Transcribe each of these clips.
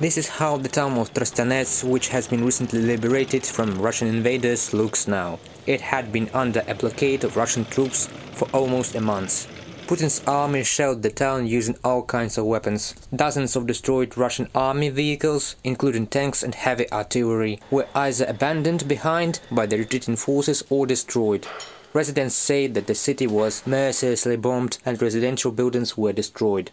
This is how the town of Trostianets, which has been recently liberated from Russian invaders, looks now. It had been under a blockade of Russian troops for almost a month. Putin's army shelled the town using all kinds of weapons. Dozens of destroyed Russian army vehicles, including tanks and heavy artillery, were either abandoned behind by the retreating forces or destroyed. Residents say that the city was mercilessly bombed and residential buildings were destroyed.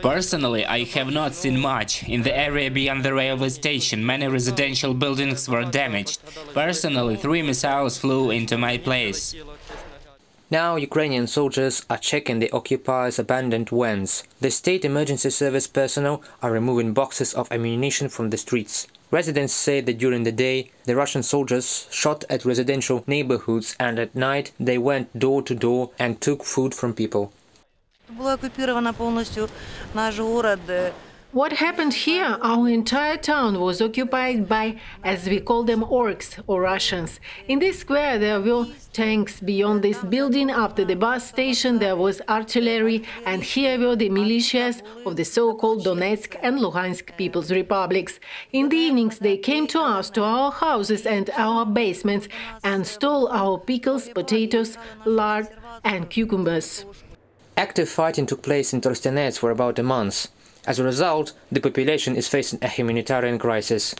Personally, I have not seen much. In the area beyond the railway station, many residential buildings were damaged. Personally, three missiles flew into my place. Now Ukrainian soldiers are checking the occupiers' abandoned vans. The state emergency service personnel are removing boxes of ammunition from the streets. Residents say that during the day, the Russian soldiers shot at residential neighborhoods and at night they went door to door and took food from people. What happened here? Our entire town was occupied by, as we call them, orcs or Russians. In this square, there were tanks. Beyond this building, after the bus station, there was artillery, and here were the militias of the so called Donetsk and Luhansk People's Republics. In the evenings, they came to us, to our houses and our basements, and stole our pickles, potatoes, lard, and cucumbers. Active fighting took place in Trostianets for about a month. As a result, the population is facing a humanitarian crisis.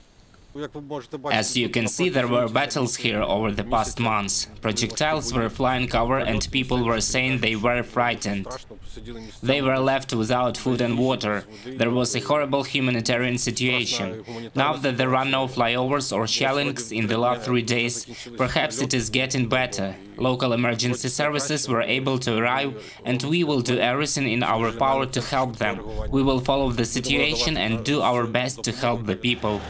As you can see, there were battles here over the past months. Projectiles were flying cover and people were saying they were frightened. They were left without food and water. There was a horrible humanitarian situation. Now that there are no flyovers or shellings in the last three days, perhaps it is getting better. Local emergency services were able to arrive and we will do everything in our power to help them. We will follow the situation and do our best to help the people.